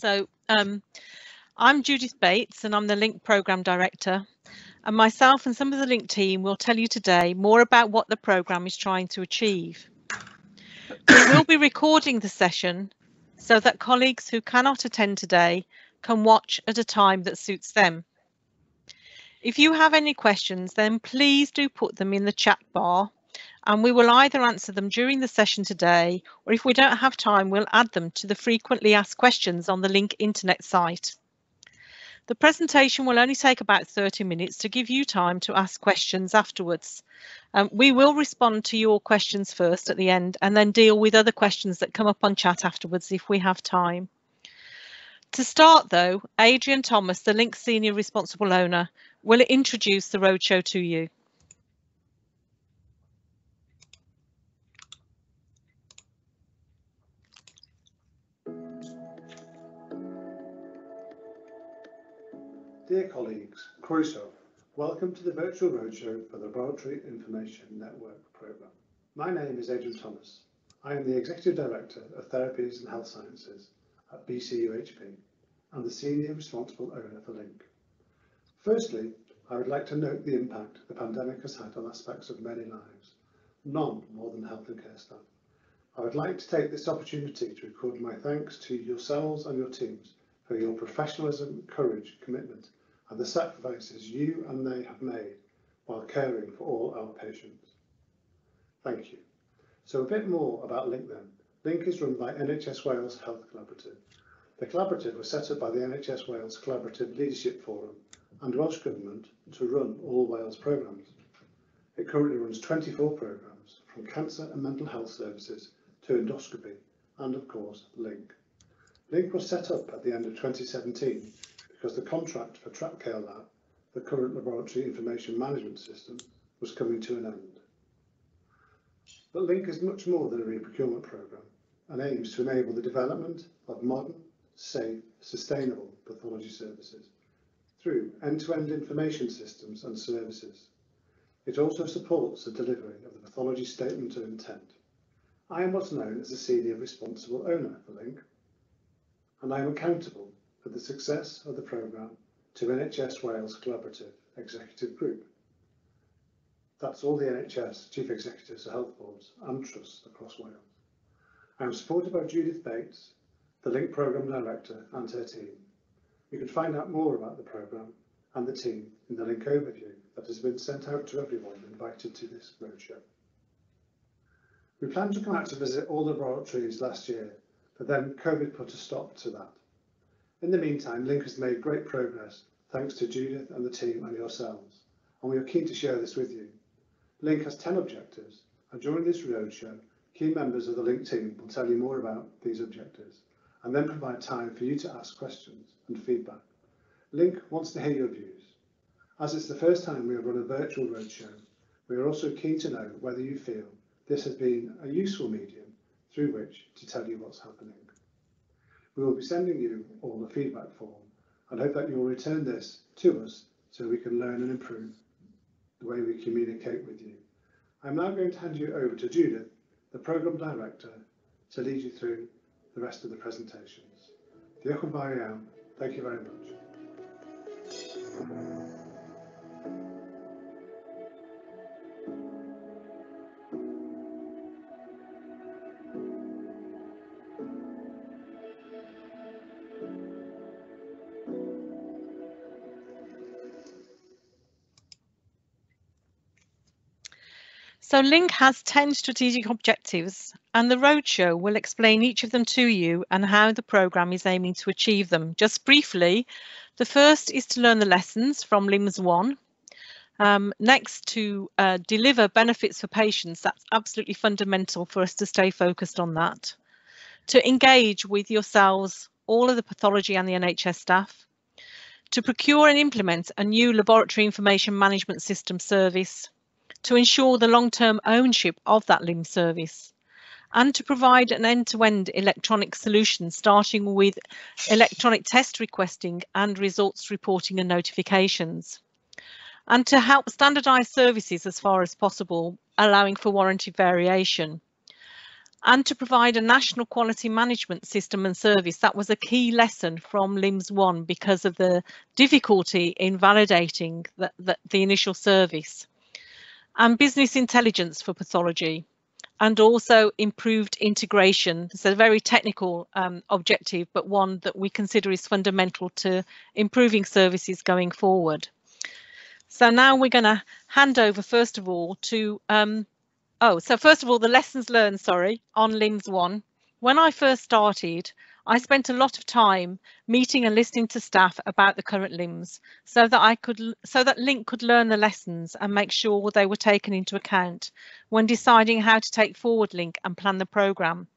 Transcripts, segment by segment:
So um, I'm Judith Bates and I'm the LINC Programme Director. And myself and some of the LINC team will tell you today more about what the programme is trying to achieve. We will be recording the session so that colleagues who cannot attend today can watch at a time that suits them. If you have any questions, then please do put them in the chat bar and we will either answer them during the session today or if we don't have time, we'll add them to the frequently asked questions on the LINC internet site. The presentation will only take about 30 minutes to give you time to ask questions afterwards. Um, we will respond to your questions first at the end and then deal with other questions that come up on chat afterwards if we have time. To start though, Adrian Thomas, the LINC Senior Responsible Owner, will introduce the roadshow to you. Dear colleagues, Khrushchev, welcome to the virtual roadshow for the Laboratory Information Network programme. My name is Adrian Thomas. I am the Executive Director of Therapies and Health Sciences at BCUHB and the Senior Responsible Owner for LINC. Firstly, I would like to note the impact the pandemic has had on aspects of many lives, none more than health and care staff. I would like to take this opportunity to record my thanks to yourselves and your teams for your professionalism, courage, commitment and the sacrifices you and they have made while caring for all our patients. Thank you. So a bit more about LINC then. LINC is run by NHS Wales Health Collaborative. The collaborative was set up by the NHS Wales Collaborative Leadership Forum and Welsh Government to run all Wales programmes. It currently runs 24 programmes, from cancer and mental health services to endoscopy, and of course, LINC. LINC was set up at the end of 2017 because the contract for TrakCare Lab, the current laboratory information management system, was coming to an end. But LINC is much more than a re-procurement programme and aims to enable the development of modern, safe, sustainable pathology services through end-to-end -end information systems and services. It also supports the delivery of the pathology statement of intent. I am what's known as the senior responsible owner for LINC, and I am accountable for the success of the programme to NHS Wales Collaborative Executive Group. That's all the NHS Chief Executives of Health Boards and Trusts across Wales. I am supported by Judith Bates, the LINC Programme Director and her team. You can find out more about the programme and the team in the LINC overview that has been sent out to everyone invited to this roadshow. We planned to come out to visit all the laboratories last year, but then COVID put a stop to that. In the meantime, LINC has made great progress thanks to Judith and the team and yourselves, and we are keen to share this with you. LINC has 10 objectives, and during this roadshow, key members of the LINC team will tell you more about these objectives, and then provide time for you to ask questions and feedback. LINC wants to hear your views. As it's the first time we have run a virtual roadshow, we are also keen to know whether you feel this has been a useful medium through which to tell you what's happening. We will be sending you all the feedback form and hope that you will return this to us so we can learn and improve the way we communicate with you. I'm now going to hand you over to Judith, the Programme Director, to lead you through the rest of the presentations. Thank you very much. So LINC has 10 strategic objectives and the roadshow will explain each of them to you and how the programme is aiming to achieve them. Just briefly, the first is to learn the lessons from LIMS 1. Um, next, to uh, deliver benefits for patients, that's absolutely fundamental for us to stay focused on that. To engage with yourselves, all of the pathology and the NHS staff. To procure and implement a new laboratory information management system service to ensure the long-term ownership of that LIM service and to provide an end-to-end electronic solution starting with electronic test requesting and results reporting and notifications and to help standardise services as far as possible allowing for warranted variation and to provide a national quality management system and service. That was a key lesson from LIMS 1 because of the difficulty in validating the, the, the initial service. And business intelligence for pathology and also improved integration. It's a very technical um, objective, but one that we consider is fundamental to improving services going forward. So now we're going to hand over, first of all, to um, Oh, so first of all, the lessons learned, sorry, on LIMS 1. When I first started, I spent a lot of time meeting and listening to staff about the current LIMS so that I could so that LINC could learn the lessons and make sure they were taken into account when deciding how to take forward LINC and plan the programme.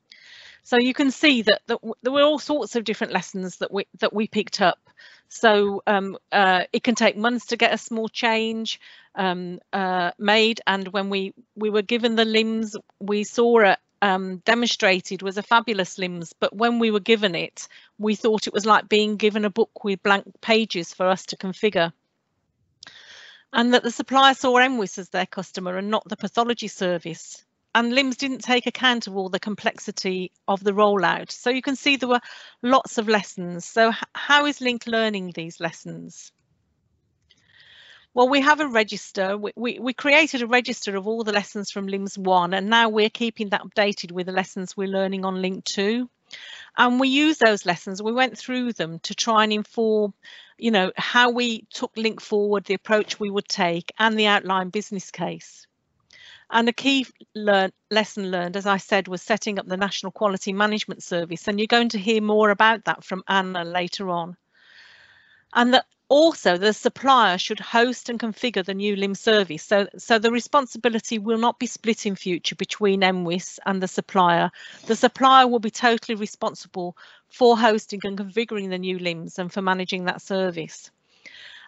So you can see that, there were all sorts of different lessons that we that we picked up. So um, uh, it can take months to get a small change um, uh, made, and when we we were given the LIMS, we saw it um, demonstrated was a fabulous LIMS, But when we were given it, we thought it was like being given a book with blank pages for us to configure and that the supplier saw NWIS as their customer and not the pathology service and LIMS didn't take account of all the complexity of the rollout. So you can see there were lots of lessons. So how is LINC learning these lessons? Well, we have a register. We, we, we, created a register of all the lessons from LIMS 1, and now we're keeping that updated with the lessons we're learning on LINC 2. And we use those lessons, we went through them to try and inform, you know, how we took LINC forward, the approach we would take, and the outline business case. And a key learn, lesson learned, as I said, was setting up the National Quality Management Service. And you're going to hear more about that from Anna later on. And that also the supplier should host and configure the new LIM service. So, so the responsibility will not be split in future between NWIS and the supplier. The supplier will be totally responsible for hosting and configuring the new LIMS and for managing that service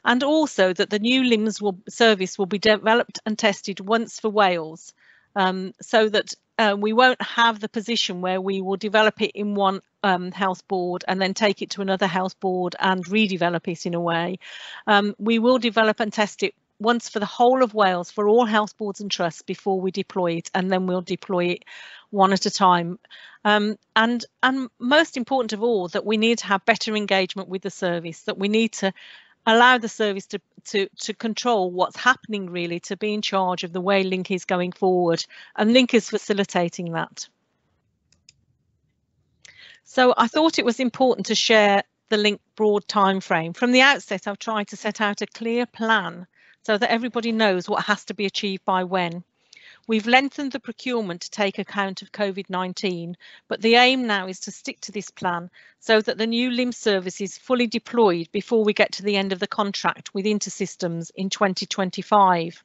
and also that the new LIMS will, service will be developed and tested once for Wales um, so that uh, we won't have the position where we will develop it in one um, board and then take it to another health board and redevelop it in a way. Um, we will develop and test it once for the whole of Wales for all health boards and trusts before we deploy it and then we'll deploy it one at a time. Um, and and most important of all that we need to have better engagement with the service that we need to allow the service to, to, to control what's happening really, to be in charge of the way LINC is going forward. And LINC is facilitating that. So I thought it was important to share the LINC broad time frame. From the outset, I've tried to set out a clear plan so that everybody knows what has to be achieved by when. We've lengthened the procurement to take account of COVID-19, but the aim now is to stick to this plan so that the new LIM service is fully deployed before we get to the end of the contract with Intersystems in 2025.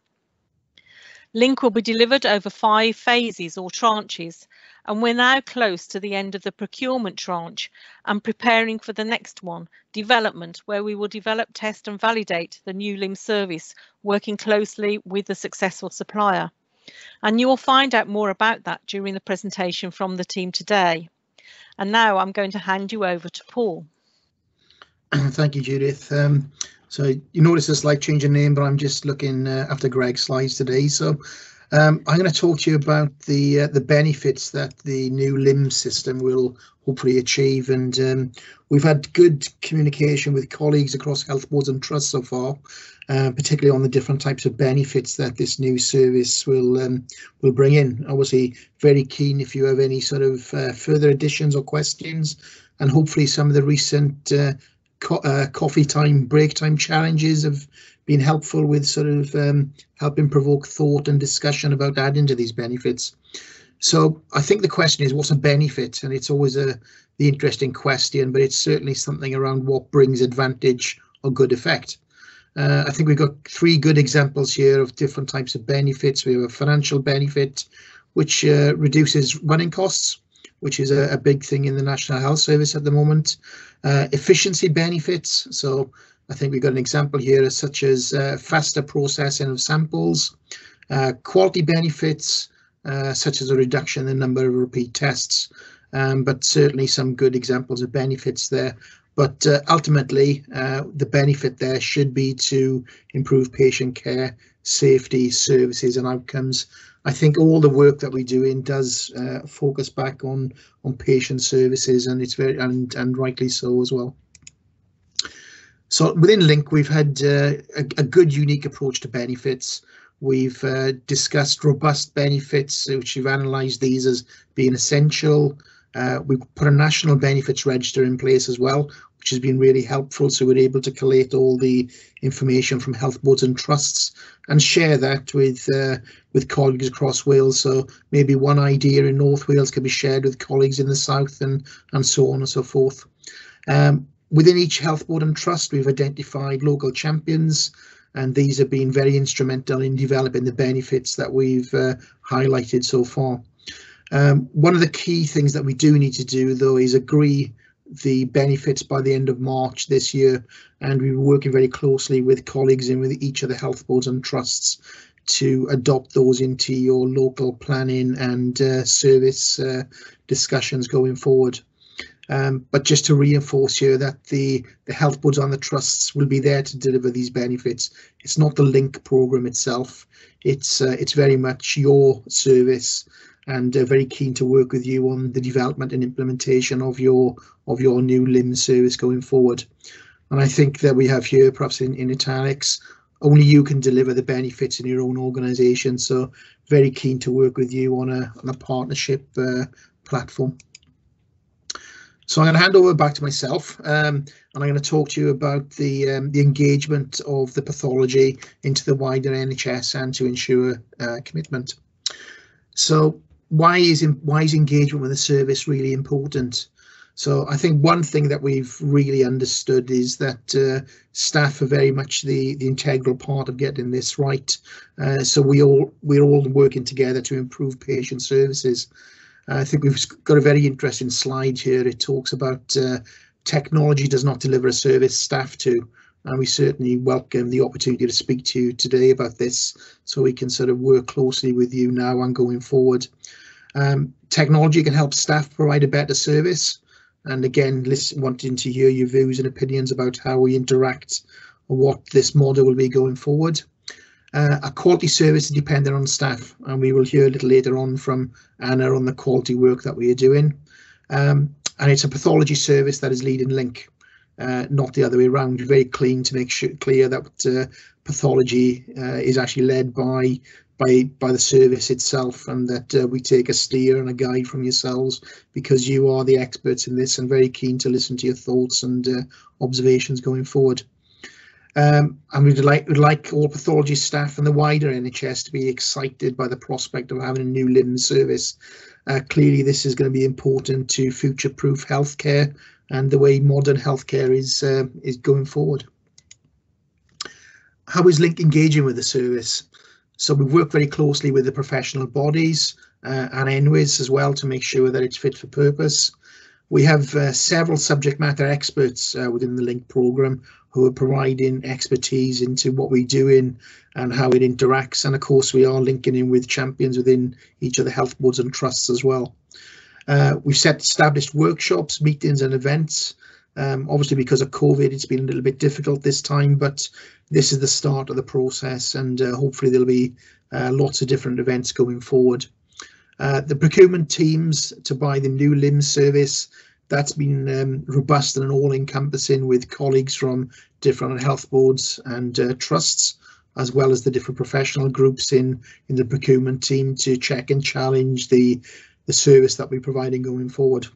LINC will be delivered over five phases or tranches, and we're now close to the end of the procurement tranche and preparing for the next one, development, where we will develop, test and validate the new LIM service, working closely with the successful supplier. And you will find out more about that during the presentation from the team today. And now I'm going to hand you over to Paul. Thank you, Judith. Um, so you notice a slight change in name, but I'm just looking uh, after Greg's slides today. So um, I'm going to talk to you about the uh, the benefits that the new LIM system will hopefully achieve. And um, we've had good communication with colleagues across health boards and trusts so far, uh, particularly on the different types of benefits that this new service will um, will bring in. Obviously, very keen if you have any sort of uh, further additions or questions, and hopefully some of the recent uh, co uh, coffee time, break time challenges have been helpful with sort of um, helping provoke thought and discussion about adding to these benefits. So I think the question is, what's a benefit? And it's always a the interesting question, but it's certainly something around what brings advantage or good effect. Uh, I think we've got three good examples here of different types of benefits. We have a financial benefit, which uh, reduces running costs which is a, a, big thing in the National Health Service at the moment. Uh, efficiency benefits. So I think we've got an example here such as uh, faster processing of samples, uh, quality benefits, uh, such as a reduction in the number of repeat tests, um, but certainly some good examples of benefits there. But uh, ultimately, uh, the benefit there should be to improve patient care, safety, services and outcomes I think all the work that we do in does focus back on on patient services, and it's very and and rightly so as well. So within LINC, we've had uh, a, a, good, unique approach to benefits. We've uh, discussed robust benefits, which we've analysed these as being essential. Uh, we've put a national benefits register in place as well, which has been really helpful. So we're able to collate all the information from health boards and trusts and share that with uh, with colleagues across Wales. So maybe one idea in North Wales can be shared with colleagues in the south and and so on and so forth. Um, Within each health board and trust, we've identified local champions, and these have been very instrumental in developing the benefits that we've uh, highlighted so far. Um, one of the key things that we do need to do, though, is agree the benefits by the end of March this year, and we are working very closely with colleagues in with each of the health boards and trusts to adopt those into your local planning and uh, service uh, discussions going forward. Um, but just to reinforce here that the, the health boards and the trusts will be there to deliver these benefits. It's not the LINC program itself. It's uh, it's very much your service and uh, very keen to work with you on the development and implementation of your of your new LIM service going forward. And I think that we have here, perhaps in, in italics, only you can deliver the benefits in your own organisation. So very keen to work with you on a on a partnership uh, platform. So I'm going to hand over back to myself, um, and I'm going to talk to you about the um, the engagement of the pathology into the wider NHS and to ensure uh, commitment. So why is why is engagement with the service really important? So I think one thing that we've really understood is that uh, staff are very much the the integral part of getting this right. Uh, so we all we're all working together to improve patient services. I think we've got a very interesting slide here. It talks about uh, technology does not deliver a service staff to, and we certainly welcome the opportunity to speak to you today about this so we can sort of work closely with you now and going forward. Um, technology can help staff provide a better service. And again, listen, wanting to hear your views and opinions about how we interact what this model will be going forward. Uh, a quality service dependent on staff, and we will hear a little later on from Anna on the quality work that we are doing. Um, and it's a pathology service that is leading LINC, uh, not the other way around. Very clean to make sure clear that uh, pathology uh, is actually led by by by the service itself, and that uh, we take a steer and a guide from yourselves because you are the experts in this, and very keen to listen to your thoughts and uh, observations going forward. Um, and we'd like, we'd like all pathology staff and the wider NHS to be excited by the prospect of having a new LIM service. Uh, clearly, this is going to be important to future-proof healthcare and the way modern healthcare is uh, is going forward. How is LINC engaging with the service? So we work very closely with the professional bodies uh, and NWIS as well to make sure that it's fit for purpose. We have uh, several subject matter experts uh, within the LINC programme who are providing expertise into what we do in and how it interacts. And of course, we are linking in with champions within each of the health boards and trusts as well. Uh, we've set established workshops, meetings and events. Um, obviously, because of COVID, it's been a little bit difficult this time, but this is the start of the process and uh, hopefully there'll be uh, lots of different events going forward. Uh, the procurement teams to buy the new LIMS service that's been um, robust and all encompassing with colleagues from different health boards and uh, trusts, as well as the different professional groups in, in the procurement team to check and challenge the, the service that we're providing going forward.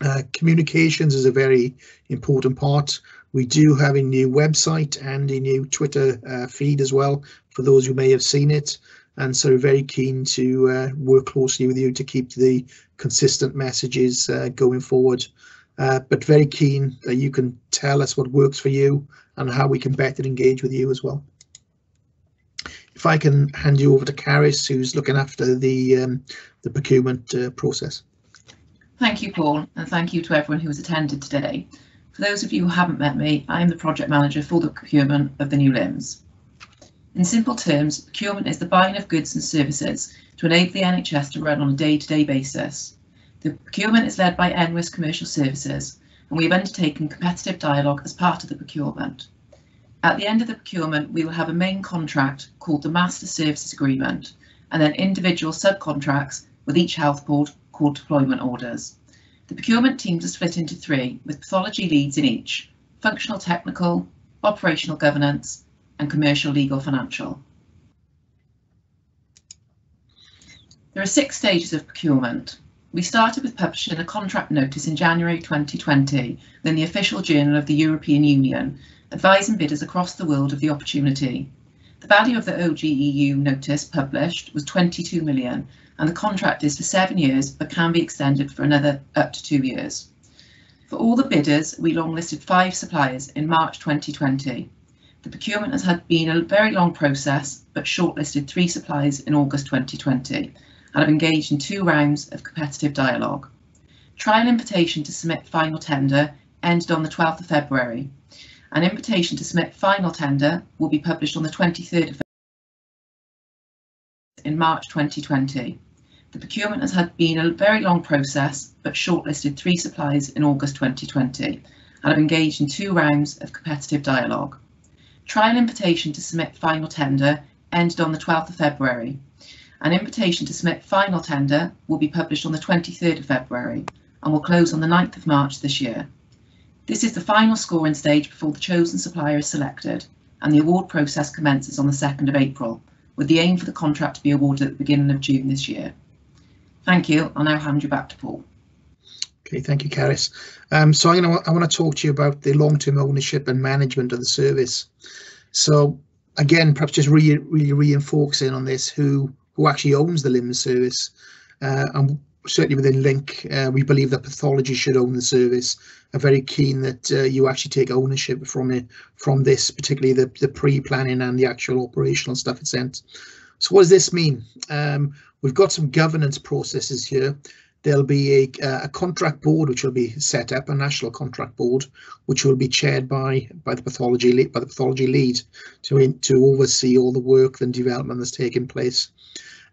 Uh, communications is a very important part. We do have a new website and a new Twitter uh, feed as well for those who may have seen it and so very keen to uh, work closely with you to keep the consistent messages uh, going forward. Uh, but very keen that you can tell us what works for you and how we can better engage with you as well. If I can hand you over to Caris, who's looking after the um, the procurement uh, process. Thank you, Paul, and thank you to everyone who has attended today. For those of you who haven't met me, I am the project manager for the procurement of the new LIMS. In simple terms, procurement is the buying of goods and services to enable the NHS to run on a day-to-day -day basis. The procurement is led by NWIS Commercial Services, and we have undertaken competitive dialogue as part of the procurement. At the end of the procurement, we will have a main contract called the Master Services Agreement, and then individual subcontracts with each health board called deployment orders. The procurement teams are split into three, with pathology leads in each, functional technical, operational governance, and commercial legal financial. There are six stages of procurement. We started with publishing a contract notice in January 2020 in the official journal of the European Union, advising bidders across the world of the opportunity. The value of the OJEU notice published was 22 million and the contract is for seven years but can be extended for another up to two years. For all the bidders, we longlisted five suppliers in March 2020. The procurement has had been a very long process, but shortlisted three suppliers in August 2020 and have engaged in two rounds of competitive dialogue. Trial invitation to submit final tender ended on the 12th of February. An invitation to submit final tender will be published on the 23rd of in March 2020. The procurement has had been a very long process, but shortlisted three suppliers in August 2020 and have engaged in two rounds of competitive dialogue. Trial invitation to submit final tender ended on the 12th of February. An invitation to submit final tender will be published on the 23rd of February and will close on the 9th of March this year. This is the final scoring stage before the chosen supplier is selected and the award process commences on the 2nd of April, with the aim for the contract to be awarded at the beginning of June this year. Thank you. I'll now hand you back to Paul. Okay, thank you, Caris. Um, so I'm gonna, I want to talk to you about the long-term ownership and management of the service. So again, perhaps just really, really reinforcing on this, who who actually owns the LIMS service. Uh, and certainly within LINC, uh, we believe that pathology should own the service. Are very keen that uh, you actually take ownership from it, from this, particularly the, the pre-planning and the actual operational stuff it's sent. So what does this mean? Um, we've got some governance processes here. There'll be a, a contract board which will be set up, a national contract board, which will be chaired by by the pathology lead, by the pathology lead to to oversee all the work and development that's taking place.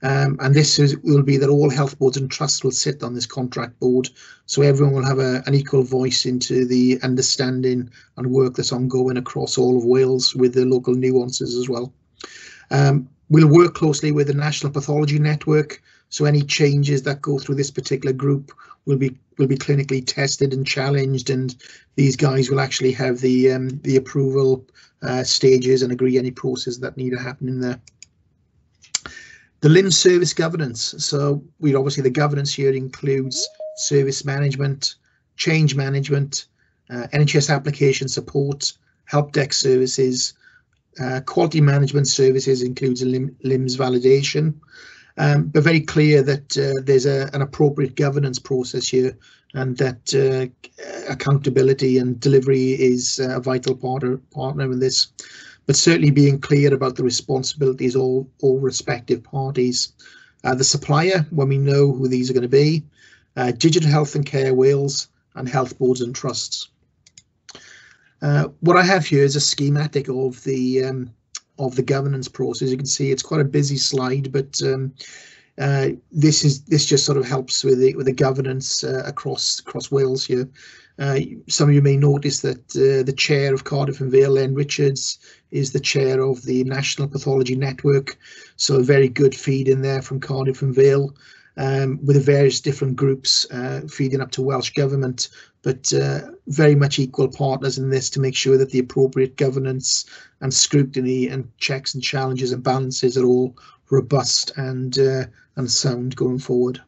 Um, and this is, will be that all health boards and trusts will sit on this contract board, so everyone will have a, an equal voice into the understanding and work that's ongoing across all of Wales with the local nuances as well. Um, we'll work closely with the National Pathology Network, so any changes that go through this particular group will be will be clinically tested and challenged, and these guys will actually have the um, the approval uh, stages and agree any process that need to happen in there. The LIMS service governance. So we obviously the governance here includes service management, change management, uh, NHS application support, help desk services, uh, quality management services includes lim LIMS validation, um, but very clear that uh, there's a, an appropriate governance process here and that uh, accountability and delivery is a vital partner partner in this but certainly being clear about the responsibilities of all, all respective parties. Uh, the supplier, when we know who these are going to be, uh, Digital Health and Care Wales, and health boards and trusts. Uh, what I have here is a schematic of the um, of the governance process. You can see it's quite a busy slide, but um, uh, this is this just sort of helps with the with the governance uh, across across Wales here. Uh, some of you may notice that uh, the chair of Cardiff and Vale, Len Richards, is the chair of the National Pathology Network. So a very good feed in there from Cardiff and Vale, um, with the various different groups uh, feeding up to Welsh Government, but uh, very much equal partners in this to make sure that the appropriate governance and scrutiny and checks and challenges and balances are all robust and uh, and sound going forward.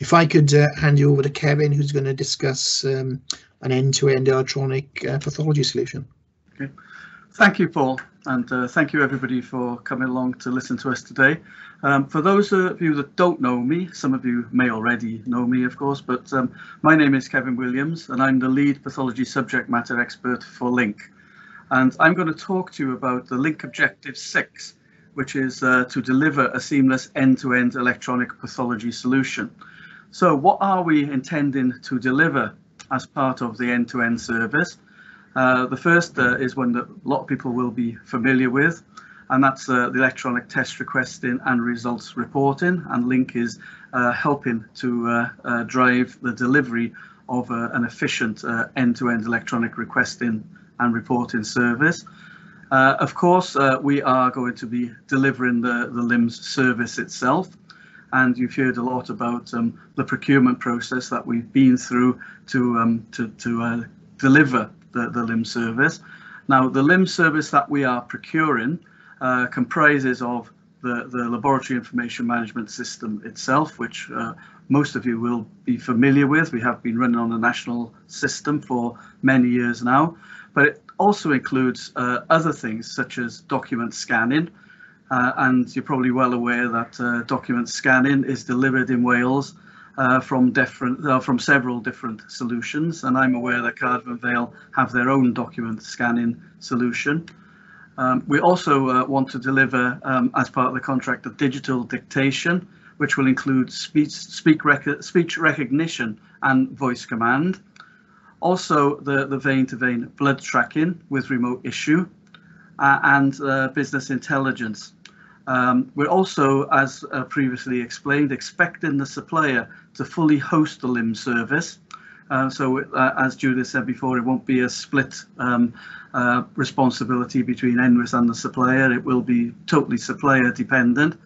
If I could uh, hand you over to Kevin, who's going to discuss um, an end-to-end -end electronic uh, pathology solution. Okay. Thank you, Paul, and uh, thank you everybody for coming along to listen to us today. Um, for those of you that don't know me, some of you may already know me, of course, but um, my name is Kevin Williams and I'm the lead pathology subject matter expert for LINC. And I'm going to talk to you about the LINC Objective 6, which is uh, to deliver a seamless end-to-end -end electronic pathology solution. So what are we intending to deliver as part of the end-to-end -end service? Uh, the first uh, is one that a lot of people will be familiar with, and that's uh, the electronic test requesting and results reporting. And LINC is uh, helping to uh, drive the delivery of an efficient end-to-end -end electronic requesting and reporting service. Of course, we are going to be delivering the, the LIMS service itself. And you've heard a lot about um, the procurement process that we've been through to, um, to, to deliver the, the LIMS service. Now, the LIM service that we are procuring uh, comprises of the, the laboratory information management system itself, which uh, most of you will be familiar with. We have been running on a national system for many years now, but it also includes uh, other things such as document scanning. Uh, and you're probably well aware that uh, document scanning is delivered in Wales uh, from different uh, from several different solutions. And I'm aware that Cardiff and Vale have their own document scanning solution. Um, we also uh, want to deliver, um, as part of the contract, a digital dictation, which will include speech, speak rec speech recognition and voice command. Also, the, the vein-to-vein -vein blood tracking with remote issue uh, and uh, business intelligence. Um, we're also, as uh, previously explained, expecting the supplier to fully host the LIM service. Uh, so, uh, as Judith said before, it won't be a split um, uh, responsibility between NWIS and the supplier. It will be totally supplier dependent.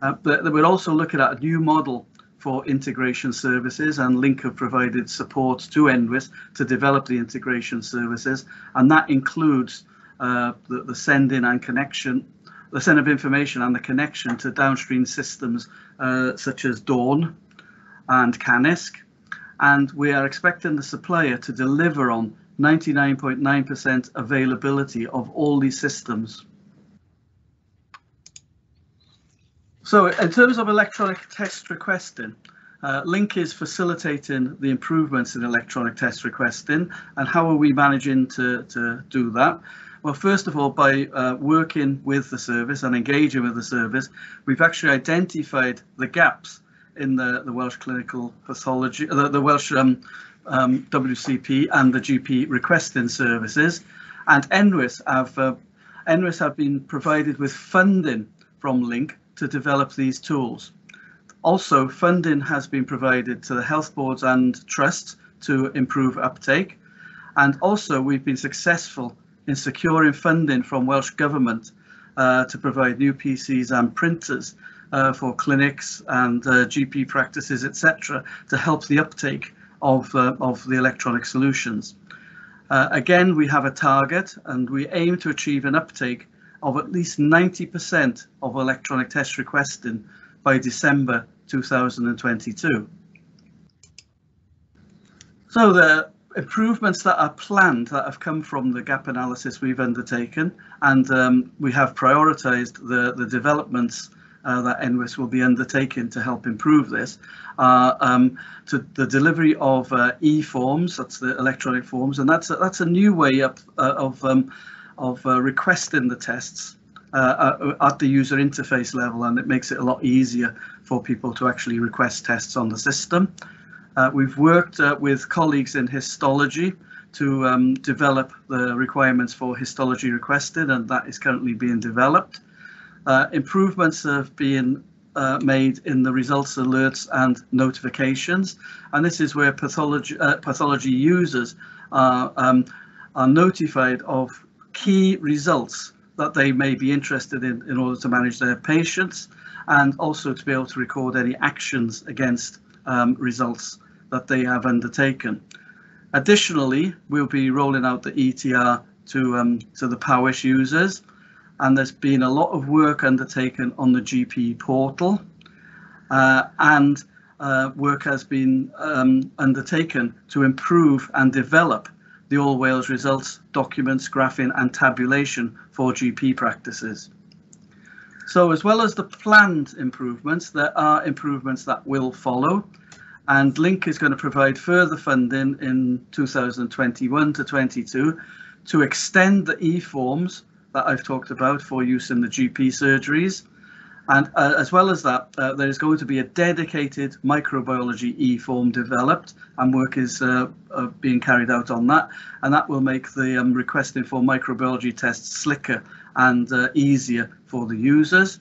Uh, but we're also looking at a new model for integration services and LINC have provided support to NWIS to develop the integration services and that includes uh, the, the sending and connection the send of information and the connection to downstream systems uh, such as Dawn and CaNISC and we are expecting the supplier to deliver on 99.9% availability of all these systems. So in terms of electronic test requesting, uh, LINC is facilitating the improvements in electronic test requesting and how are we managing to, to do that? Well, first of all, by uh, working with the service and engaging with the service, we've actually identified the gaps in the, the Welsh clinical pathology, the, the Welsh um, um, WCP and the GP requesting services. And NWIS have, uh, have been provided with funding from LINC to develop these tools. Also, funding has been provided to the health boards and trusts to improve uptake. And also, we've been successful in securing funding from Welsh Government uh, to provide new PCs and printers uh, for clinics and uh, GP practices, etc., to help the uptake of, of the electronic solutions. Again, we have a target and we aim to achieve an uptake of at least 90% of electronic test requesting by December 2022. So the improvements that are planned that have come from the gap analysis we've undertaken and um, we have prioritised the, the developments uh, that NWIS will be undertaking to help improve this are um, to the delivery of uh, e-forms, that's the electronic forms, and that's a, that's a new way up uh, of um, of uh, requesting the tests uh, at the user interface level, and it makes it a lot easier for people to actually request tests on the system. Uh, we've worked with colleagues in histology to um, develop the requirements for histology requested, and that is currently being developed. Uh, improvements have been uh, made in the results alerts and notifications, and this is where pathology uh, pathology users are um, are notified of key results that they may be interested in in order to manage their patients, and also to be able to record any actions against um, results that they have undertaken. Additionally, we'll be rolling out the ETR to um, to the Powys users and there's been a lot of work undertaken on the GP portal uh, and uh, work has been um, undertaken to improve and develop the All Wales results, documents, graphing and tabulation for GP practices. So as well as the planned improvements, there are improvements that will follow and LINC is going to provide further funding in 2021 to 22 to extend the e-forms that I've talked about for use in the GP surgeries. And uh, as well as that, uh, there is going to be a dedicated microbiology e-form developed and work is uh, uh being carried out on that. And that will make the um, requesting for microbiology tests slicker and uh, easier for the users.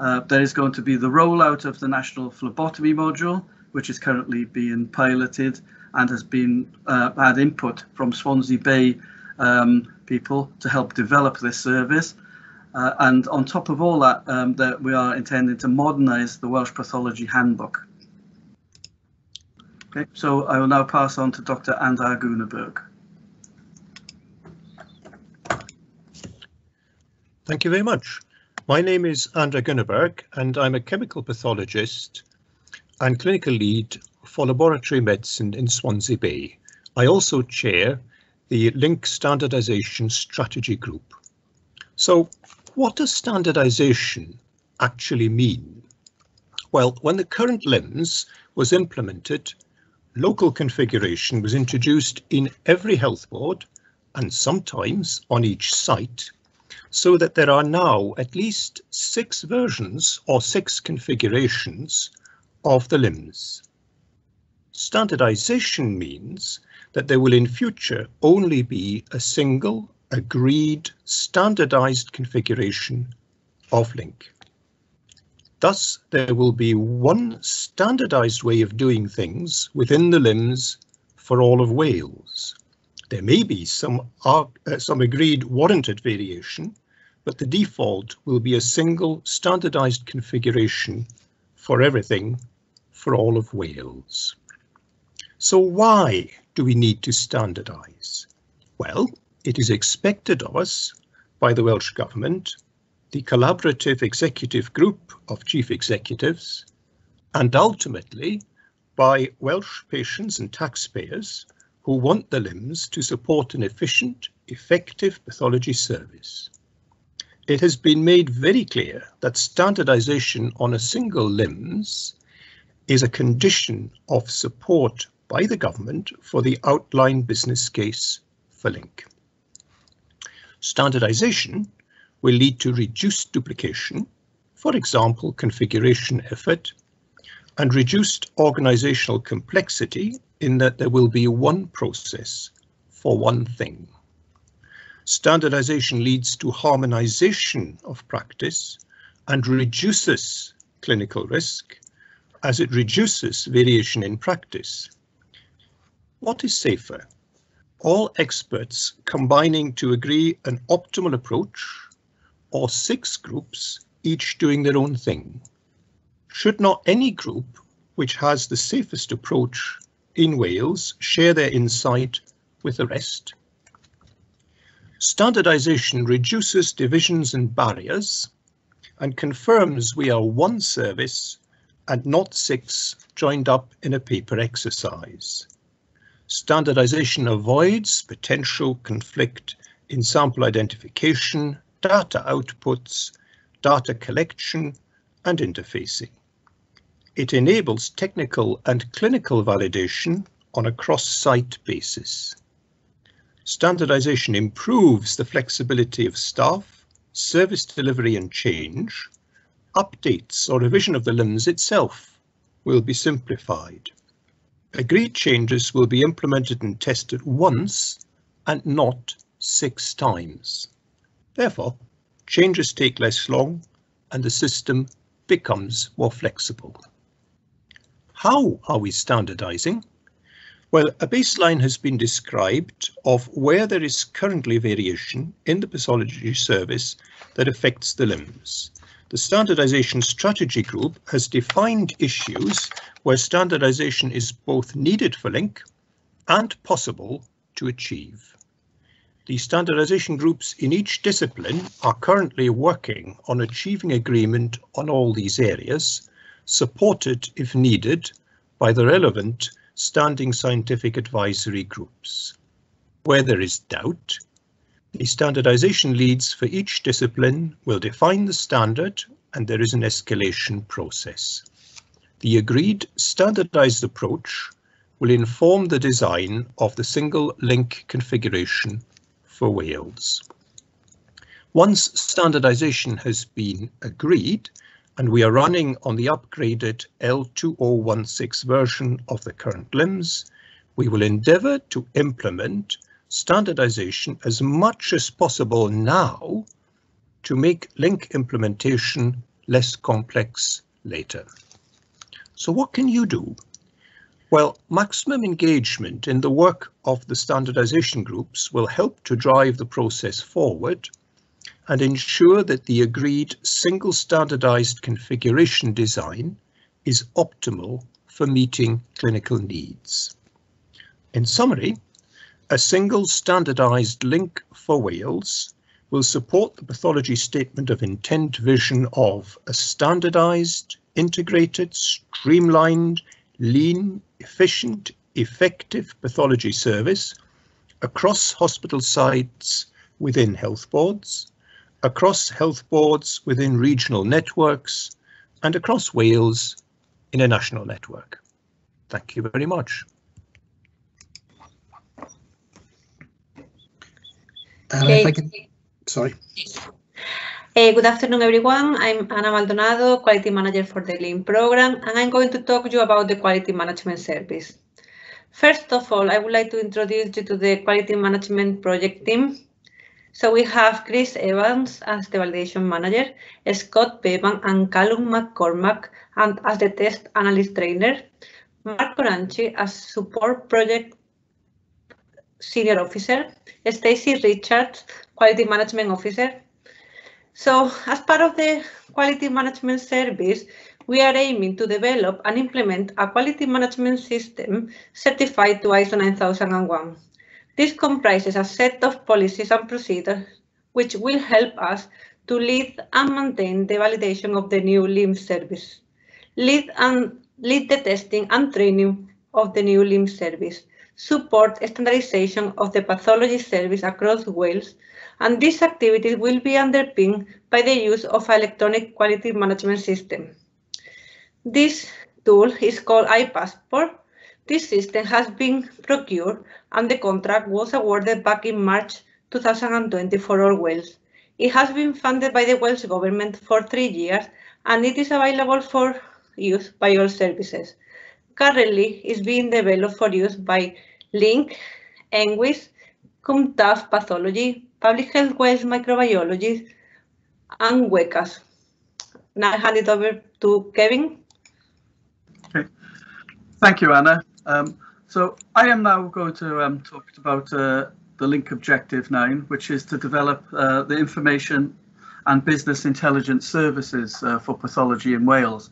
Uh, there is going to be the rollout of the national phlebotomy module, which is currently being piloted and has been had input from Swansea Bay um, people to help develop this service. Uh, and on top of all that, um, that we are intending to modernise the Welsh Pathology Handbook. Okay, so I will now pass on to Dr. Andar Guneberg. Thank you very much. My name is Andra Gunnerberg and I'm a chemical pathologist and clinical lead for laboratory medicine in Swansea Bay. I also chair the LINC Standardisation Strategy Group. So what does standardisation actually mean? Well, when the current LIMS was implemented, local configuration was introduced in every health board and sometimes on each site so that there are now at least six versions or six configurations of the LIMS. Standardization means that there will in future only be a single agreed standardized configuration of LINC. Thus, there will be one standardized way of doing things within the LIMS for all of Wales. There may be some, uh, some agreed warranted variation, but the default will be a single standardized configuration for everything for all of Wales. So why do we need to standardise? Well, it is expected of us by the Welsh Government, the collaborative executive group of chief executives, and ultimately by Welsh patients and taxpayers who want the LIMS to support an efficient, effective pathology service. It has been made very clear that standardisation on a single LIMS is a condition of support by the government for the outline business case for LINC. Standardisation will lead to reduced duplication, for example, configuration effort, and reduced organisational complexity in that there will be one process for one thing. Standardization leads to harmonization of practice and reduces clinical risk as it reduces variation in practice. What is safer? All experts combining to agree an optimal approach or six groups each doing their own thing? Should not any group which has the safest approach in Wales share their insight with the rest? Standardization reduces divisions and barriers and confirms we are one service and not six joined up in a paper exercise. Standardization avoids potential conflict in sample identification, data outputs, data collection and interfacing. It enables technical and clinical validation on a cross-site basis. Standardization improves the flexibility of staff, service delivery and change. Updates or revision of the LIMS itself will be simplified. Agreed changes will be implemented and tested once and not six times. Therefore, changes take less long and the system becomes more flexible. How are we standardizing? Well, a baseline has been described of where there is currently variation in the pathology service that affects the LIMS. The Standardization Strategy Group has defined issues where standardization is both needed for LINC and possible to achieve. The standardization groups in each discipline are currently working on achieving agreement on all these areas, supported if needed by the relevant standing scientific advisory groups. Where there is doubt, the standardization leads for each discipline will define the standard and there is an escalation process. The agreed standardized approach will inform the design of the single LINC configuration for Wales. Once standardization has been agreed, and we are running on the upgraded L2016 version of the current LIMS, we will endeavour to implement standardization as much as possible now to make LINC implementation less complex later. So what can you do? Well, maximum engagement in the work of the standardization groups will help to drive the process forward and ensure that the agreed single standardized configuration design is optimal for meeting clinical needs. In summary, a single standardized LINC for Wales will support the pathology statement of intent vision of a standardized, integrated, streamlined, lean, efficient, effective pathology service across hospital sites within health boards, across health boards within regional networks, and across Wales in a national network. Thank you very much. And Okay. if I can, sorry. Uh, good afternoon, everyone. I'm Ana Maldonado, Quality Manager for the LINC program, and I'm going to talk to you about the Quality Management Service. First of all, I would like to introduce you to the Quality Management Project team. So we have Chris Evans as the Validation Manager, Scott Bevan and Callum McCormack and as the Test Analyst Trainer, Mark Coranci as Support Project Senior Officer, Stacy Richards, Quality Management Officer, so as part of the quality management service, we are aiming to develop and implement a quality management system certified to ISO 9001. This comprises a set of policies and procedures which will help us to lead and maintain the validation of the new LIMS service, lead and lead the testing and training of the new LIMS service, support standardization of the pathology service across Wales, and these activities will be underpinned by the use of electronic quality management system. This tool is called iPassport. This system has been procured and the contract was awarded back in March 2020 for all Wales. It has been funded by the Welsh Government for three years and it is available for use by all services. Currently, it's being developed for use by LINC, NWIS, CumTAF Pathology, Public Health Wales Microbiology, and WEQAS. Now I hand it over to Kevin. Okay. Thank you, Anna. Um, so I am now going to um, talk about uh, the LINC objective 9, which is to develop uh, the information and business intelligence services uh, for pathology in Wales.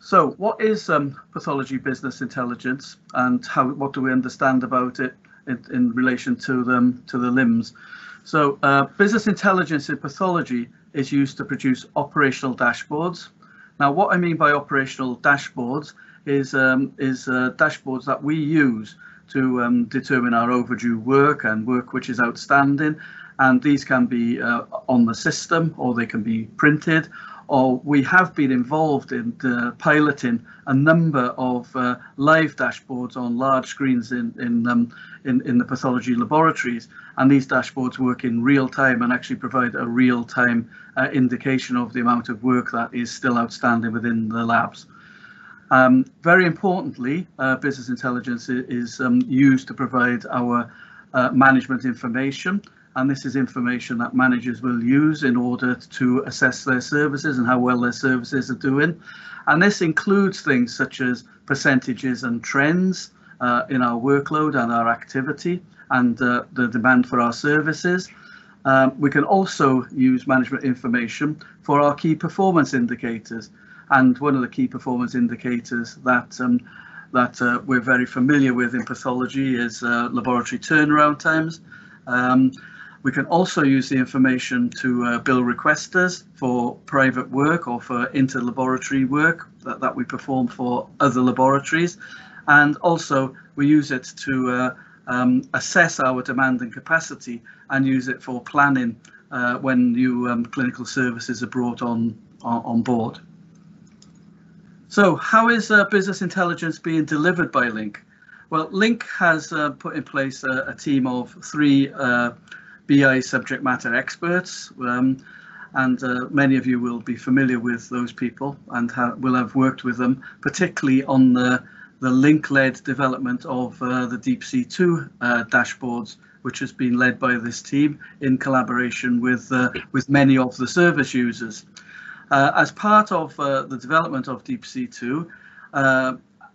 So what is um, pathology business intelligence and how what do we understand about it in, in relation to them to the LIMS? So uh, business intelligence in pathology is used to produce operational dashboards. Now what I mean by operational dashboards is um, is uh, dashboards that we use to um, determine our overdue work and work which is outstanding. And these can be uh, on the system or they can be printed or we have been involved in uh, piloting a number of uh, live dashboards on large screens in in, um, in in the pathology laboratories, and these dashboards work in real time and actually provide a real time uh, indication of the amount of work that is still outstanding within the labs. Um, very importantly, uh, business intelligence is um, used to provide our uh, management information and this is information that managers will use in order to assess their services and how well their services are doing. And this includes things such as percentages and trends uh, in our workload and our activity and uh, the demand for our services. Um, we can also use management information for our key performance indicators. And one of the key performance indicators that um, that uh, we're very familiar with in pathology is uh, laboratory turnaround times. Um, we can also use the information to uh, bill requesters for private work or for inter-laboratory work that, that we perform for other laboratories. And also we use it to uh, um, assess our demand and capacity and use it for planning uh, when new um, clinical services are brought on, on, on board. So how is uh, business intelligence being delivered by LINC? Well, LINC has uh, put in place a, a team of three uh, BI subject matter experts, um, and uh, many of you will be familiar with those people and ha will have worked with them, particularly on the, the LINC-led development of uh, the DeepC2 uh, dashboards, which has been led by this team in collaboration with, uh, with many of the service users. Uh, as part of uh, the development of DeepC2,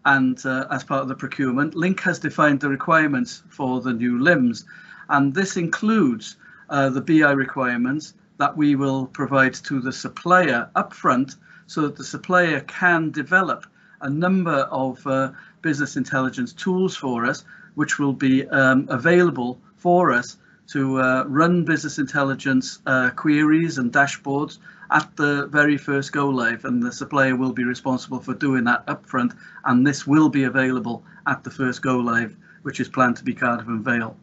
and uh, as part of the procurement, LINC has defined the requirements for the new LIMS, and this includes the BI requirements that we will provide to the supplier upfront so that the supplier can develop a number of uh, business intelligence tools for us, which will be um, available for us to uh, run business intelligence uh, queries and dashboards at the very first go live and the supplier will be responsible for doing that upfront and this will be available at the first go live which is planned to be Cardiff and Vale.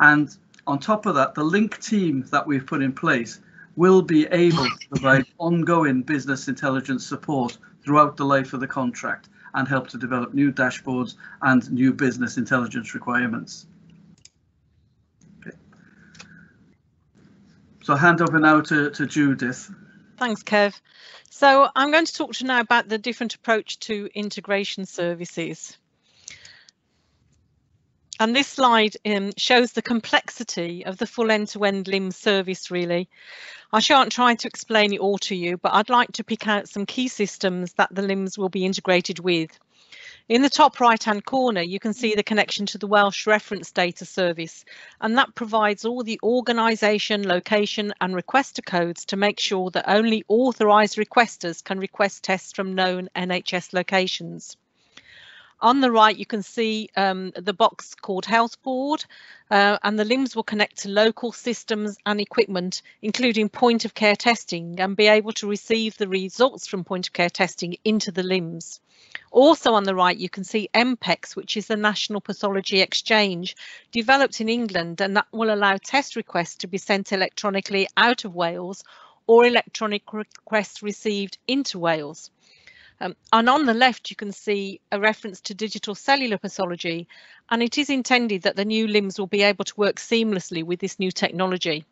And on top of that, the LINC team that we've put in place will be able to provide ongoing business intelligence support throughout the life of the contract and help to develop new dashboards and new business intelligence requirements. Okay. So hand over now to, to Judith. Thanks, Kev. So I'm going to talk to you now about the different approach to integration services. And this slide um, shows the complexity of the full end-to-end -end service, really. I shan't try to explain it all to you, but I'd like to pick out some key systems that the LIMS will be integrated with. In the top right hand corner, you can see mm. the connection to the Welsh Reference Data Service, and that provides all the organisation, location and requester codes to make sure that only authorised requesters can request tests from known NHS locations. On the right, you can see um, the box called Health Board, uh, and the LIMS will connect to local systems and equipment, including point of care testing, and be able to receive the results from point of care testing into the LIMS. Also on the right, you can see NPEx, which is the National Pathology Exchange, developed in England, and that will allow test requests to be sent electronically out of Wales or electronic requests received into Wales. Um, and on the left, you can see a reference to digital cellular pathology, and it is intended that the new LIMS will be able to work seamlessly with this new technology.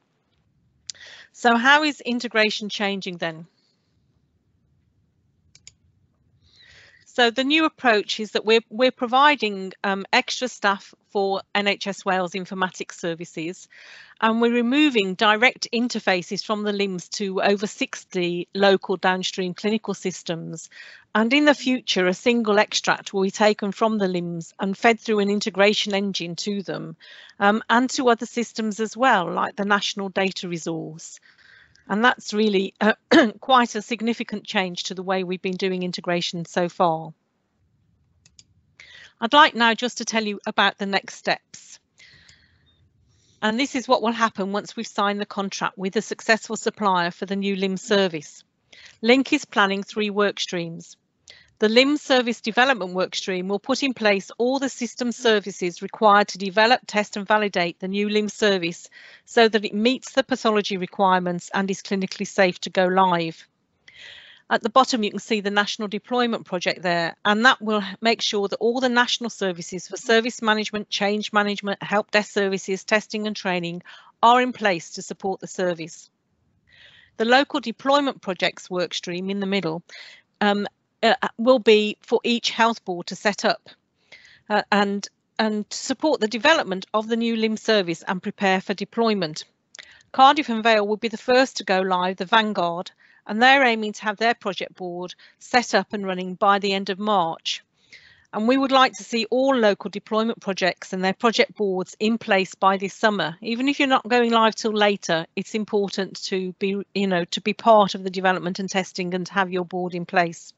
So how is integration changing then? So the new approach is that we're, we're providing um, extra staff for NHS Wales informatics services and we're removing direct interfaces from the LIMS to over 60 local downstream clinical systems. And in the future, a single extract will be taken from the LIMS and fed through an integration engine to them um, and to other systems as well, like the National Data Resource. And that's really uh, quite a significant change to the way we've been doing integration so far. I'd like now just to tell you about the next steps. And this is what will happen once we've signed the contract with a successful supplier for the new LIM service. LINC is planning three work streams. The LIM service development workstream will put in place all the system services required to develop, test and validate the new LIM service so that it meets the pathology requirements and is clinically safe to go live. At the bottom, you can see the national deployment project there, and that will make sure that all the national services for service management, change management, help desk services, testing and training are in place to support the service. The local deployment projects workstream in the middle um, uh, will be for each health board to set up uh, and and support the development of the new LIM service and prepare for deployment. Cardiff and Vale will be the first to go live, the Vanguard, and they're aiming to have their project board set up and running by the end of March. And we would like to see all local deployment projects and their project boards in place by this summer. Even if you're not going live till later, it's important to be, you know, to be part of the development and testing and to have your board in place.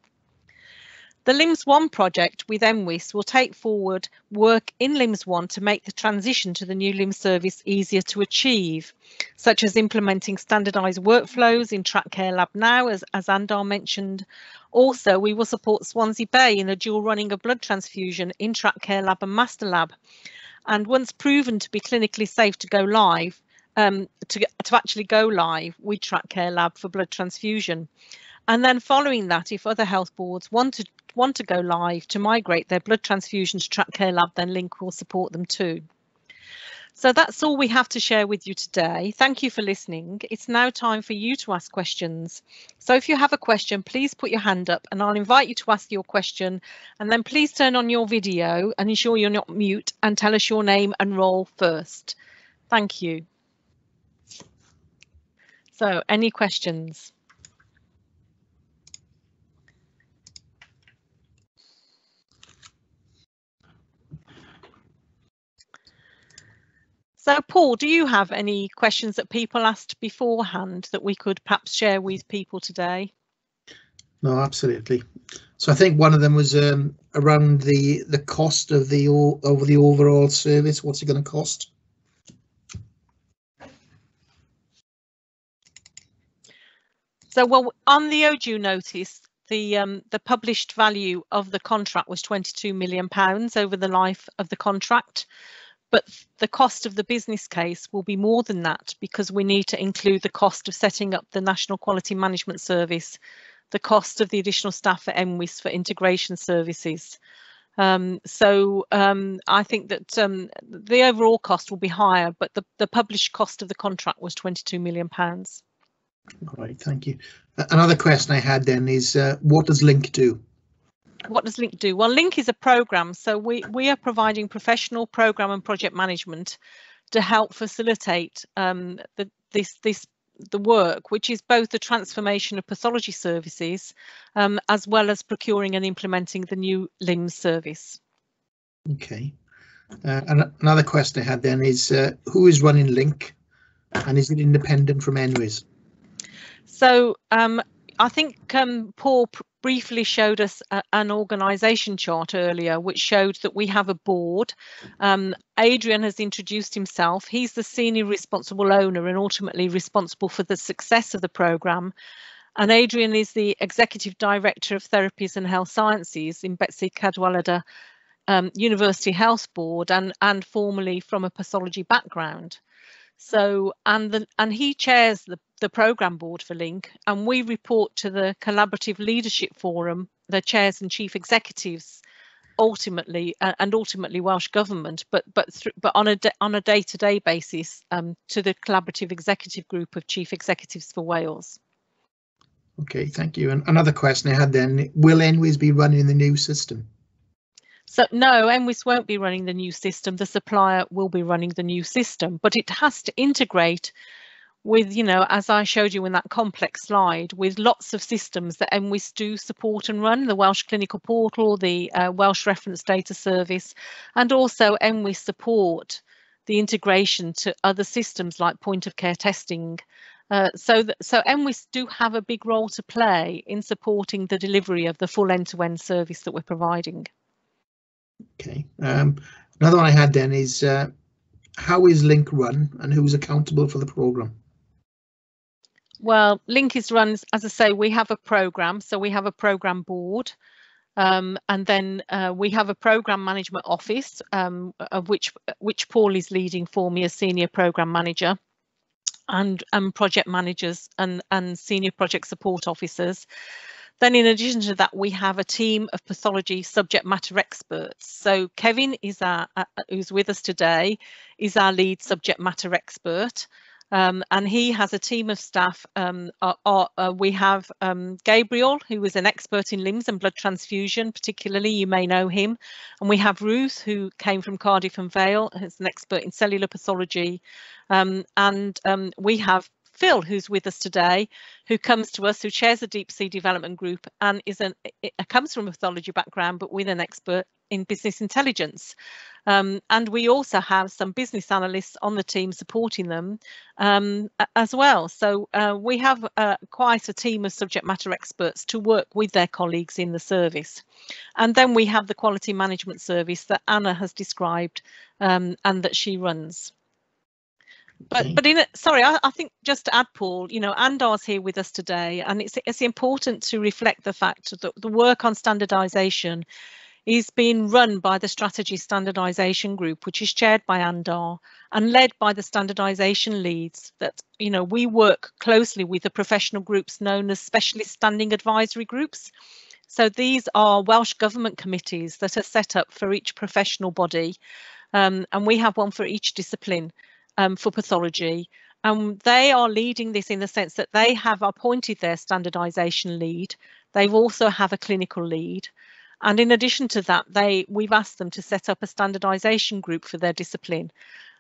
The LIMS 1 project with NWIS will take forward work in LIMS 1 to make the transition to the new LIMS service easier to achieve, such as implementing standardised workflows in TrakCare Lab now, as, as Andar mentioned. Also, we will support Swansea Bay in the dual running of blood transfusion in TrakCare Lab and Master Lab. And once proven to be clinically safe to go live, um, to, to actually go live with TrakCare Lab for blood transfusion. And then following that, if other health boards want to want to go live to migrate their blood transfusion to TrakCare Lab, then LINC will support them too. So that's all we have to share with you today. Thank you for listening. It's now time for you to ask questions. So if you have a question, please put your hand up and I'll invite you to ask your question and then please turn on your video and ensure you're not mute and tell us your name and role first. Thank you. So any questions? So Paul, do you have any questions that people asked beforehand that we could perhaps share with people today? No, absolutely. So I think one of them was um, around the the cost of the over the overall service. What's it going to cost? So, well, on the OJEU notice, the um, the published value of the contract was 22 million pounds over the life of the contract, but the cost of the business case will be more than that because we need to include the cost of setting up the National Quality Management Service, the cost of the additional staff at NWIS for integration services. Um, so um, I think that um, the overall cost will be higher, but the, the published cost of the contract was 22 million pounds. Right, thank you. Another question I had then is uh, what does LINC do? What does LINC do? Well, LINC is a program, so we, we are providing professional program and project management to help facilitate um, the, this this the work, which is both the transformation of pathology services um, as well as procuring and implementing the new LIMS service. Okay. Uh, and another question I had then is uh, who is running LINC and is it independent from NWIS? So um, I think um, Paul briefly showed us a, an organisation chart earlier, which showed that we have a board. Um, Adrian has introduced himself. He's the senior responsible owner and ultimately responsible for the success of the programme. And Adrian is the executive director of therapies and health sciences in Betsi Cadwaladr um, University Health Board and, and formerly from a pathology background. So, and the, and he chairs the, the program board for LINC, and we report to the Collaborative Leadership Forum, the chairs and chief executives, ultimately, uh, and ultimately Welsh Government, but but but on a on a day to day basis um, to the Collaborative Executive Group of Chief Executives for Wales. Okay, thank you. And another question I had then: Will NWIS be running the new system? So no, NWIS won't be running the new system. The supplier will be running the new system, but it has to integrate with, you know, as I showed you in that complex slide, with lots of systems that NWIS do support and run, the Welsh Clinical Portal, the uh, Welsh Reference Data Service, and also NWIS support the integration to other systems like point of care testing. Uh, so, so NWIS do have a big role to play in supporting the delivery of the full end-to-end -end service that we're providing. Okay. Um, another one I had then is uh, how is LINC run and who's accountable for the program? Well, LINC is run, as I say, we have a program, so we have a program board. Um, and then uh, we have a program management office, um, of which which Paul is leading for me as senior program manager, and and project managers and and senior project support officers. Then in addition to that, we have a team of pathology subject matter experts. So Kevin is our, uh, who's with us today, is our lead subject matter expert. Um, and he has a team of staff. Um, uh, uh, we have um, Gabriel, who is an expert in LIMS and blood transfusion, particularly, you may know him. And we have Ruth, who came from Cardiff and Vale, who's an expert in cellular pathology. Um, and um, we have Phil, who's with us today, who comes to us, who chairs the Deep Sea Development Group and is an it comes from a pathology background, but with an expert in business intelligence. Um, and we also have some business analysts on the team supporting them um, as well. So uh, we have uh, quite a team of subject matter experts to work with their colleagues in the service. And then we have the quality management service that Anna has described um, and that she runs. But okay. but in it, sorry, I, I, think just to add, Paul, you know, Andar's here with us today, and it's it's important to reflect the fact that the work on standardisation is being run by the Strategy Standardisation Group, which is chaired by Andar and led by the standardisation leads. That you know, we work closely with the professional groups known as Specialist Standing Advisory Groups. So these are Welsh Government committees that are set up for each professional body, um, and we have one for each discipline um, for pathology. And they are leading this in the sense that they have appointed their standardisation lead. They also have a clinical lead. And in addition to that, they we've asked them to set up a standardisation group for their discipline.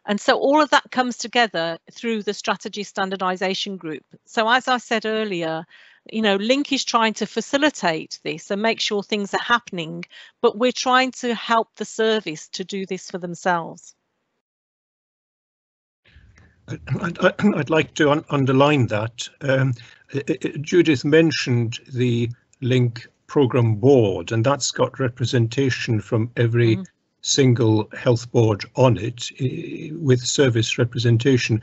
And so all of that comes together through the strategy standardisation group. So as I said earlier, you know, LINC is trying to facilitate this and make sure things are happening, but we're trying to help the service to do this for themselves. I'd, I'd like to un underline that. Um, Judith mentioned the LINC program board and that's got representation from every mm. single health board on it with service representation.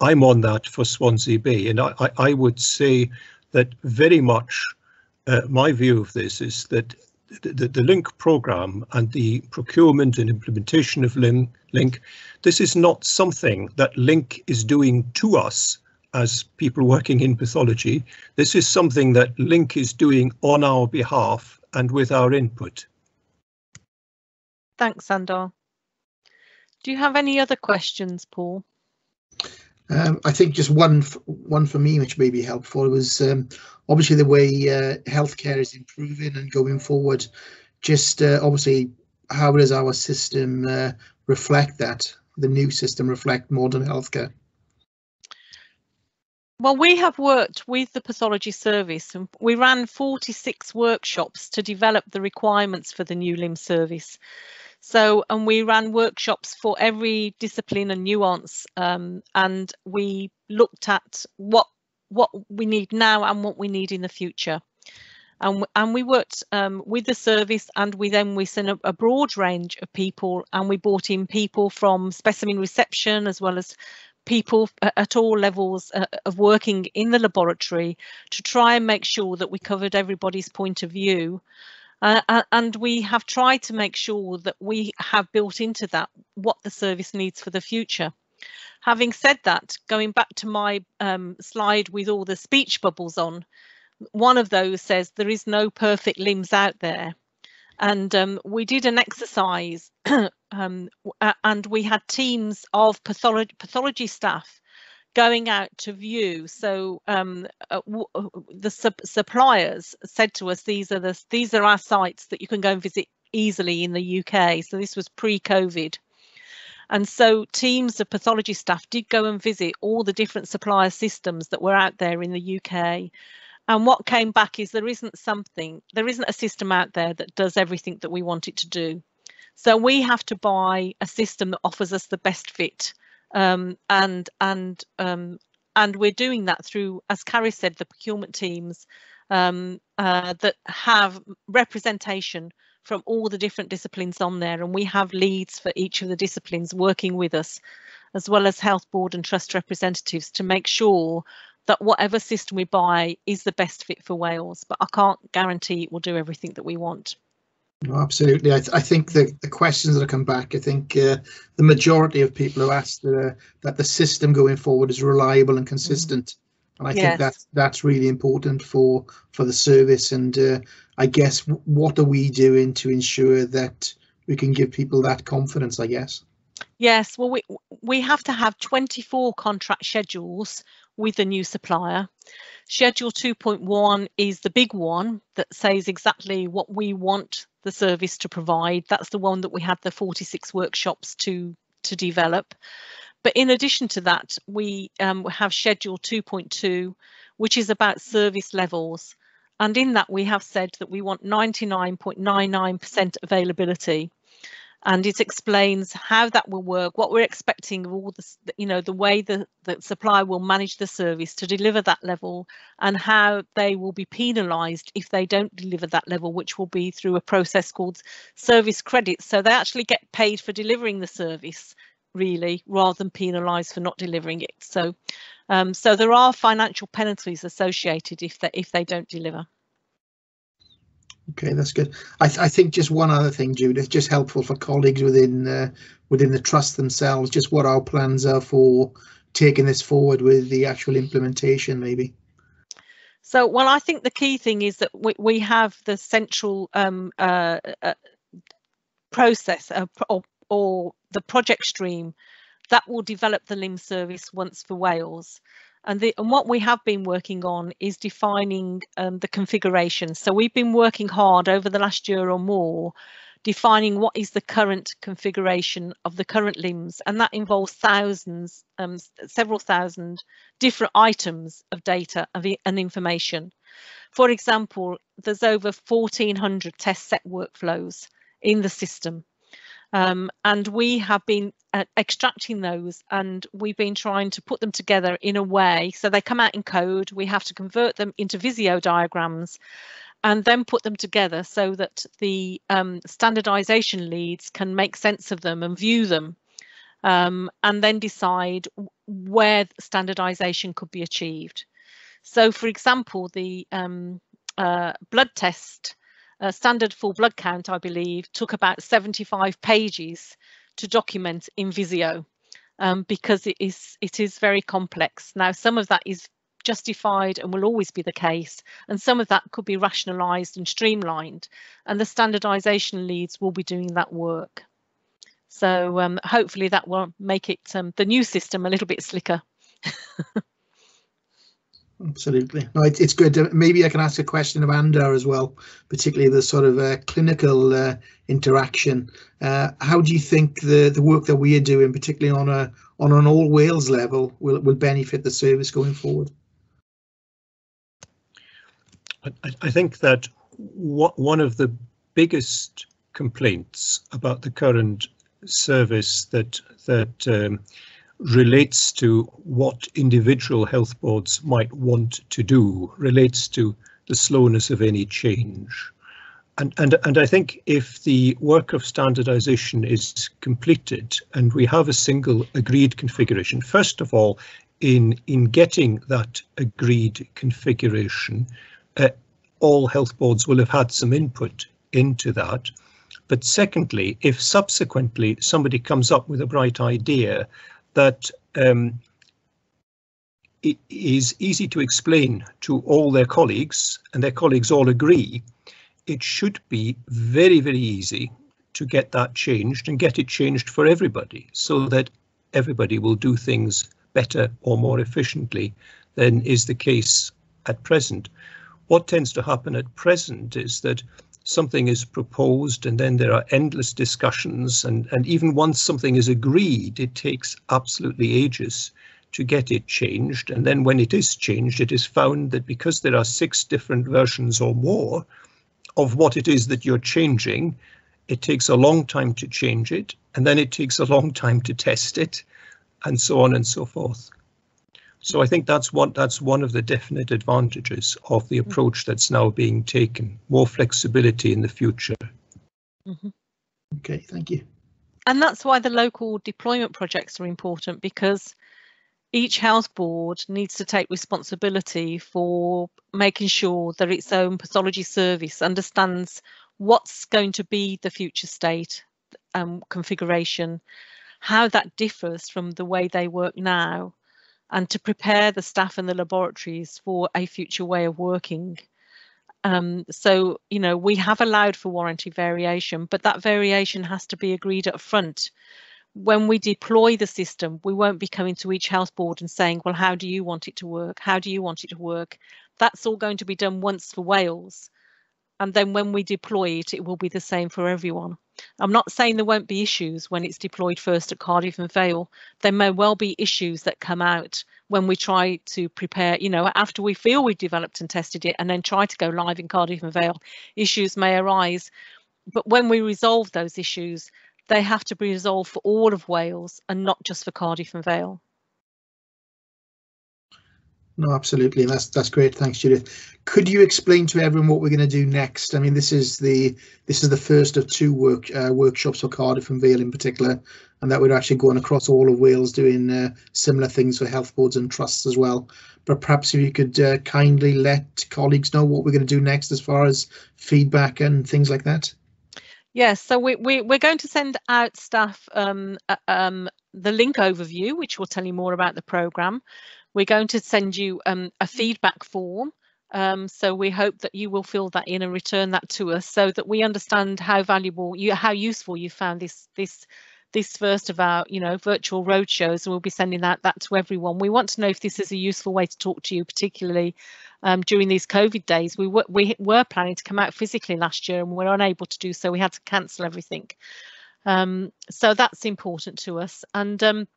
I, am on that for Swansea Bay and I, I would say that very much uh, my view of this is that the, the, LINC program and the procurement and implementation of LINC, LINC, this is not something that LINC is doing to us as people working in pathology. This is something that LINC is doing on our behalf and with our input. Thanks, Sandor. Do you have any other questions, Paul? Um, I think just one one for me, which may be helpful, was um, obviously the way uh, healthcare is improving and going forward. Just uh, obviously, how does our system uh, reflect that? The new system reflect modern healthcare? Well, we have worked with the pathology service and we ran 46 workshops to develop the requirements for the new LIM service. So, and we ran workshops for every discipline and nuance, um, and we looked at what what we need now and what we need in the future. And, and we worked um, with the service and we then we sent a, a, broad range of people and we brought in people from specimen reception as well as people at all levels uh, of working in the laboratory to try and make sure that we covered everybody's point of view uh, and we have tried to make sure that we have built into that what the service needs for the future. Having said that, going back to my um, slide with all the speech bubbles on, one of those says there is no perfect LIMS out there. And um, we did an exercise um, and we had teams of pathology, pathology staff going out to view. So um, uh, uh the suppliers said to us, these are the these are our sites that you can go and visit easily in the UK. So this was pre-COVID. And so teams of pathology staff did go and visit all the different supplier systems that were out there in the UK. And what came back is there isn't something, there isn't a system out there that does everything that we want it to do. So we have to buy a system that offers us the best fit. Um, and and um, and we're doing that through, as Carrie said, the procurement teams um, uh, that have representation from all the different disciplines on there, and we have leads for each of the disciplines working with us, as well as health board and trust representatives to make sure that whatever system we buy is the best fit for Wales, but I can't guarantee it will do everything that we want. No, absolutely. I, th I think the, the questions that have come back, I think uh, the majority of people who asked uh, that the system going forward is reliable and consistent. And I yes. think that that's really important for for the service. And uh, I guess what are we doing to ensure that we can give people that confidence? I guess. Yes, well, we we have to have 24 contract schedules with a new supplier. Schedule 2.1 is the big one that says exactly what we want the service to provide. That's the one that we had the 46 workshops to to develop. But in addition to that, we um, have Schedule 2.2, which is about service levels. And in that, we have said that we want 99.99% availability and it explains how that will work, what we're expecting of all the, you know, the way the, the supplier will manage the service to deliver that level and how they will be penalised if they don't deliver that level, which will be through a process called service credits. So they actually get paid for delivering the service really rather than penalised for not delivering it. So um, so there are financial penalties associated if they if they don't deliver. Okay, that's good. I, th I, think just one other thing, Judith, just helpful for colleagues within uh, within the trust themselves, just what our plans are for taking this forward with the actual implementation, maybe. So, well, I think the key thing is that we, we have the central um, uh, uh, process or, or the project stream that will develop the LIM service once for Wales. And, the, and what we have been working on is defining um, the configuration. So we've been working hard over the last year or more defining what is the current configuration of the current LIMS. And that involves thousands um, several thousand different items of data and information. For example there's over 1400 test set workflows in the system Um, and we have been uh, extracting those and we've been trying to put them together in a way so they come out in code. We have to convert them into Visio diagrams and then put them together so that the um, standardization leads can make sense of them and view them um, and then decide where standardization could be achieved. So for example, the um, uh, blood test, uh, standard full blood count, I believe, took about 75 pages to document in Visio um, because it is it is very complex. Now, some of that is justified and will always be the case, and some of that could be rationalised and streamlined, and the standardisation leads will be doing that work. So um, hopefully that will make it um, the new system a little bit slicker. Absolutely. No, it, it's good. Maybe I can ask a question of Andar as well, particularly the sort of uh, clinical uh, interaction. Uh, how do you think the the work that we are doing, particularly on a on an all Wales level, will will benefit the service going forward? I, I think that what, one of the biggest complaints about the current service that that um, relates to what individual health boards might want to do, relates to the slowness of any change. And, and, and I think if the work of standardization is completed and we have a single agreed configuration, first of all, in, in getting that agreed configuration, uh, all health boards will have had some input into that. But secondly, if subsequently somebody comes up with a bright idea that um, it is easy to explain to all their colleagues and their colleagues all agree, it should be very, very easy to get that changed and get it changed for everybody so that everybody will do things better or more efficiently than is the case at present. What tends to happen at present is that something is proposed and then there are endless discussions and, and even once something is agreed, it takes absolutely ages to get it changed. And then when it is changed, it is found that because there are six different versions or more of what it is that you're changing, it takes a long time to change it, and then it takes a long time to test it, and so on and so forth. So I think that's one that's one of the definite advantages of the approach that's now being taken. More flexibility in the future. Mm -hmm. Okay, thank you. And that's why the local deployment projects are important because each health board needs to take responsibility for making sure that its own pathology service understands what's going to be the future state um, configuration, how that differs from the way they work now, and to prepare the staff in the laboratories for a future way of working. Um, so, you know, we have allowed for warranted variation, but that variation has to be agreed up front. When we deploy the system, we won't be coming to each health board and saying, well, how do you want it to work? How do you want it to work? That's all going to be done once for Wales. And then when we deploy it, it will be the same for everyone. I'm not saying there won't be issues when it's deployed first at Cardiff and Vale. There may well be issues that come out when we try to prepare, you know, after we feel we've developed and tested it and then try to go live in Cardiff and Vale, issues may arise. But when we resolve those issues, they have to be resolved for all of Wales and not just for Cardiff and Vale. No, absolutely. That's that's great. Thanks, Judith. Could you explain to everyone what we're going to do next? I mean, this is the this is the first of two work uh, workshops for Cardiff and Vale in particular, and that we're actually going across all of Wales doing uh, similar things for health boards and trusts as well. But perhaps if you could uh, kindly let colleagues know what we're going to do next as far as feedback and things like that. Yes, so we, we, we're going to send out staff um, uh, um, the LINC overview, which will tell you more about the programme. We're going to send you um, a feedback form. Um, so we hope that you will fill that in and return that to us so that we understand how valuable you, how useful you found this this this first of our you know virtual roadshows and we'll be sending that that to everyone. We want to know if this is a useful way to talk to you, particularly um, during these COVID days. We were we were planning to come out physically last year and we were unable to do so. We had to cancel everything. Um, so that's important to us and um,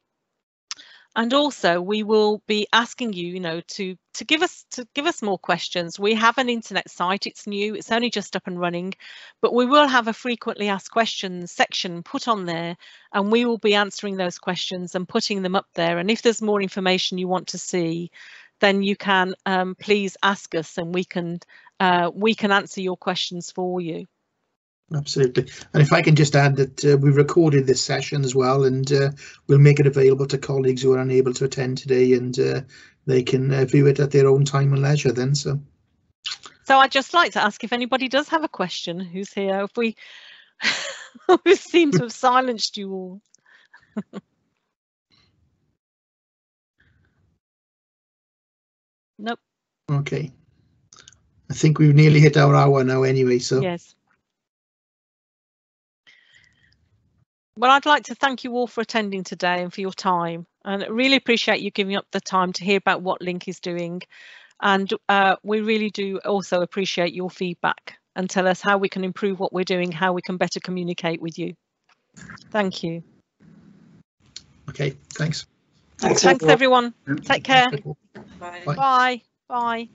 and also we will be asking you you know to to give us to give us more questions. We have an internet site. It's new. It's only just up and running. But we will have a frequently asked questions section put on there and we will be answering those questions and putting them up there. And if there's more information you want to see then you can um, please ask us and we can uh, we can answer your questions for you Absolutely. And if I can just add that uh, we recorded this session as well, and uh, we'll make it available to colleagues who are unable to attend today, and uh, they can uh, view it at their own time and leisure. Then, so so I'd just like to ask if anybody does have a question who's here. If we we seem to have silenced you all. nope. okay. I think we've nearly hit our hour now, anyway. So Yes. Well, I'd like to thank you all for attending today and for your time. And I really appreciate you giving up the time to hear about what LINC is doing. And uh, we really do also appreciate your feedback and tell us how we can improve what we're doing, how we can better communicate with you. Thank you. okay, thanks. Thanks, Thanks, everyone. Take care. Bye. Bye. Bye. Bye.